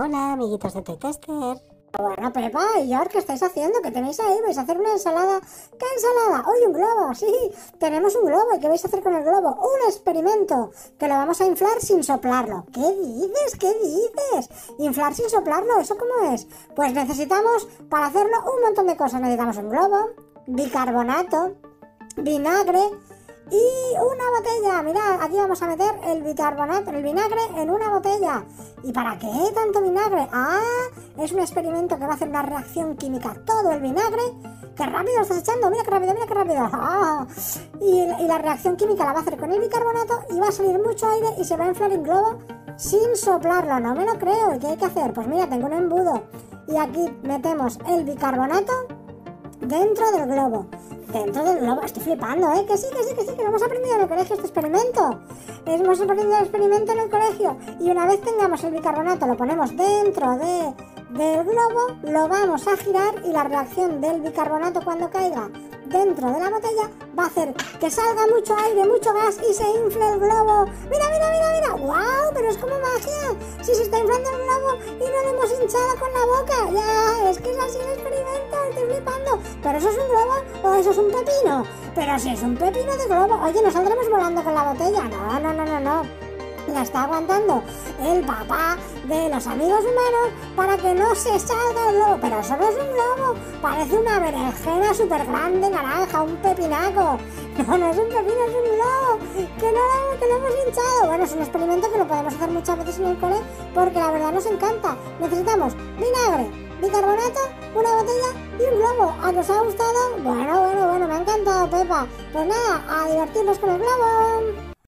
Hola, amiguitos de Toy Tester. Bueno, Pepa y George, ¿qué estáis haciendo? ¿Qué tenéis ahí? ¿Vais a hacer una ensalada? ¿Qué ensalada? ¡Uy, un globo! Sí, tenemos un globo. ¿Y qué vais a hacer con el globo? Un experimento, que lo vamos a inflar sin soplarlo. ¿Qué dices? ¿Qué dices? ¿Inflar sin soplarlo? ¿Eso cómo es? Pues necesitamos, para hacerlo, un montón de cosas. Necesitamos un globo, bicarbonato, vinagre, y una botella, mirad, aquí vamos a meter el bicarbonato, el vinagre en una botella. ¿Y para qué tanto vinagre? Ah, es un experimento que va a hacer una reacción química. Todo el vinagre, qué rápido estás echando, mira qué rápido, mira qué rápido. Ah, y, la reacción química la va a hacer con el bicarbonato y va a salir mucho aire y se va a inflar en globo sin soplarlo. No me lo creo. ¿Y qué hay que hacer? Pues mira, tengo un embudo. Y aquí metemos el bicarbonato dentro del globo dentro del globo. Estoy flipando, ¿eh? Que sí, que sí, que sí, que lo hemos aprendido en el colegio este experimento. Hemos aprendido el experimento en el colegio. Y una vez tengamos el bicarbonato, lo ponemos dentro de, del globo, lo vamos a girar y la reacción del bicarbonato cuando caiga dentro de la botella va a hacer que salga mucho aire, mucho gas y se infle el globo. Mira, mira, mira, mira. ¡Wow! Pero es como magia. Si se está inflando el globo y no lo hemos hinchado con la boca. Ya, es que es así el experimento. Estoy flipando. ¿Pero eso es un globo o eso es un pepino? Pero si es un pepino de globo. Oye, ¿no saldremos volando con la botella? No, no, no, no, no la está aguantando el papá de los amigos humanos para que no se salga el globo. Pero eso no es un globo, parece una berenjena súper grande, naranja, un pepinaco. No, no es un pepino, es un globo, que no que lo hemos hinchado. Bueno, es un experimento que lo podemos hacer muchas veces en el cole porque la verdad nos encanta. Necesitamos vinagre, bicarbonato, una botella y un globo. ¿A que os ha gustado? Bueno, bueno, bueno, me ha encantado, Pepa. Pues nada, a divertirnos con el globo.